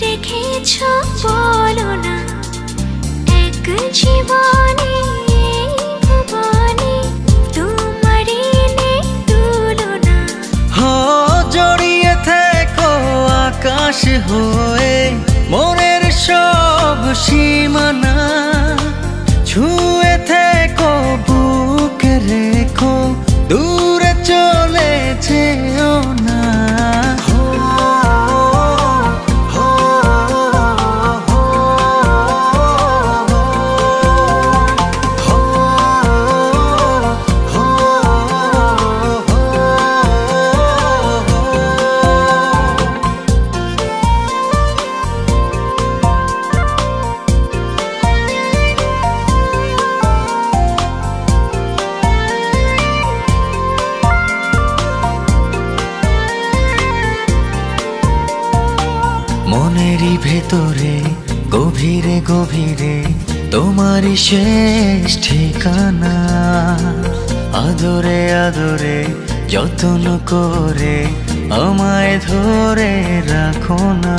কিছু বলো না। এক জীবনে আকাশ হয়ে মনের সব সীমানা। ছুঁয়ে থেকো বুকে রেখো ভেতরে গভীরে গভীরে তোমারই শেষ ঠিকানা। আদরে আদরে যত্ন করে আমায় ধরে রাখো না।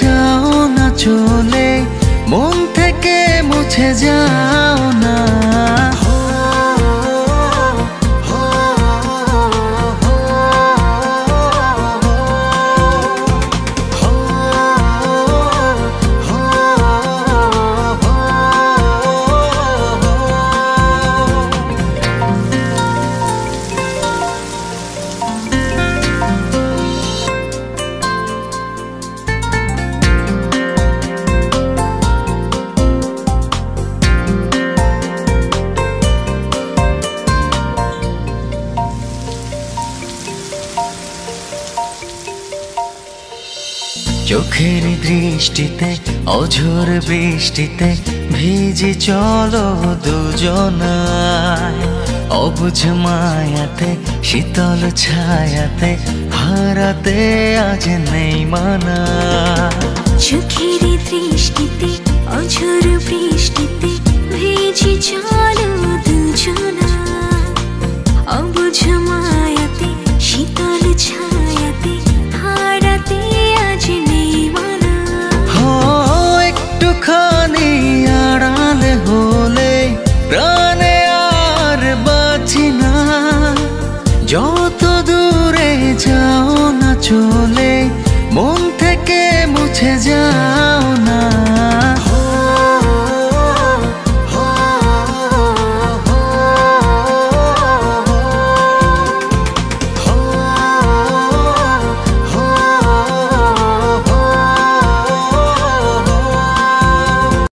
যাও না চলে মন থেকে মুছে যাও না। চোখের দৃষ্টিতে, অঝোর বৃষ্টিতে ভিজি চলো দুজনায়। অবুঝ মায়াতে, শীতল ছায়াতে, হারাতে আজ নেই মানা। চোখের দৃষ্টিতে, অঝোর বৃষ্টিতে ভেজে চলো দুজনা অবুঝ যত দূরে যাও না চলে মন থেকে মুছে যাও